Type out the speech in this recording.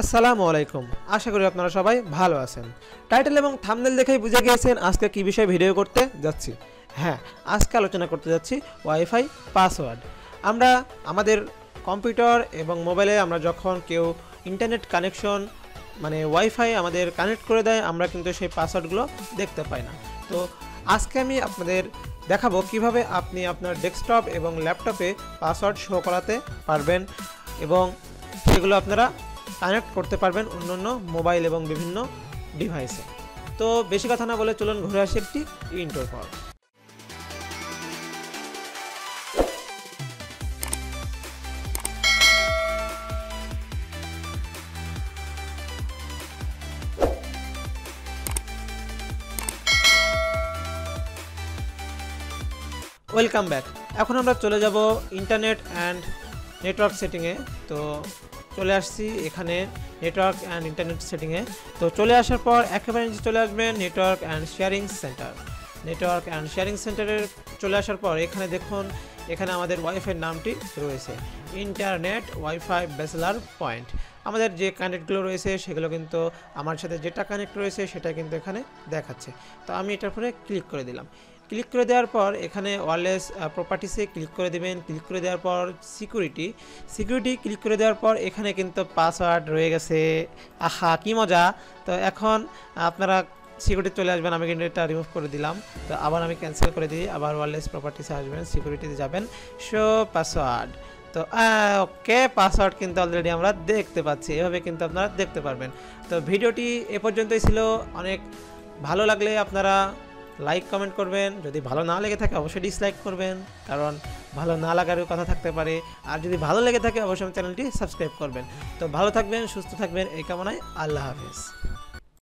আসসালামু আলাইকুম। আশা করি আপনারা সবাই ভালো আছেন। টাইটেল এবং থামনেল দেখেই বুঝে গিয়েছেন আজকে কী বিষয়ে ভিডিও করতে যাচ্ছি। হ্যাঁ আজকে আলোচনা করতে যাচ্ছি ওয়াইফাই পাসওয়ার্ড। আমরা আমাদের কম্পিউটার এবং মোবাইলে আমরা যখন কেউ ইন্টারনেট কানেকশন মানে ওয়াইফাই আমাদের কানেক্ট করে দেয়, আমরা কিন্তু সেই পাসওয়ার্ডগুলো দেখতে পাই না। তো আজকে আমি আপনাদের দেখাবো কীভাবে আপনি আপনার ডেস্কটপ এবং ল্যাপটপে পাসওয়ার্ড শো করাতে পারবেন এবং সেগুলো আপনারা কানেক্ট করতে পারবেন অন্যান্য মোবাইল এবং বিভিন্ন ডিভাইসে। তো বেশি কথা না বলে চলুন ঘুরে আসি একটি ইন্টোর পর ওয়েলকাম ব্যাক। এখন আমরা চলে যাব ইন্টারনেট অ্যান্ড নেটওয়ার্ক সেটিংয়ে। তো চলে আসছি এখানে নেটওয়ার্ক অ্যান্ড ইন্টারনেট সেটিংয়ে তো চলে আসার পর একেবারে নিচে চলে আসবেন network and sharing center network and sharing সেন্টারের চলে আসার পর এখানে দেখুন, এখানে আমাদের ওয়াইফাই নামটি রয়েছে। ইন্টারনেট ওয়াইফাই ব্যাচেলার পয়েন্ট আমাদের যে কানেক্টগুলো রয়েছে সেগুলো কিন্তু আমার সাথে যেটা কানেক্ট রয়েছে সেটা কিন্তু এখানে দেখাচ্ছে। তো আমি এটার উপরে ক্লিক করে দিলাম। ক্লিক করে দেওয়ার পর এখানে ওয়ারলেস প্রপার্টিসে ক্লিক করে দেবেন। ক্লিক করে দেওয়ার পর সিকিউরিটি সিকিউরিটি ক্লিক করে দেওয়ার পর এখানে কিন্তু পাসওয়ার্ড রয়ে গেছে। আহা, কি মজা! তো এখন আপনারা সিকিউরিটি চলে আসবেন, আমি কিন্তু এটা রিমুভ করে দিলাম। তো আবার আমি ক্যান্সেল করে দিই, আবার ওয়ারলেস প্রপার্টিসে আসবেন সিকিউরিটিতে যাবেন। শো পাসওয়ার্ড তো ওকে পাসওয়ার্ড কিন্তু অলরেডি আমরা দেখতে পাচ্ছি। এভাবে কিন্তু আপনারা দেখতে পারবেন। তো ভিডিওটি এ পর্যন্তই ছিল। অনেক ভালো লাগলে আপনারা লাইক কমেন্ট করবেন। যদি ভালো না লেগে থাকে, অবশ্যই ডিসলাইক করবেন। কারণ ভালো না লাগারও কথা থাকতে পারে। আর যদি ভালো লেগে থাকে, অবশ্যই চ্যানেলটি সাবস্ক্রাইব করবেন। তো ভালো থাকবেন, সুস্থ থাকবেন। এই কামনায় আল্লাহ হাফিজ।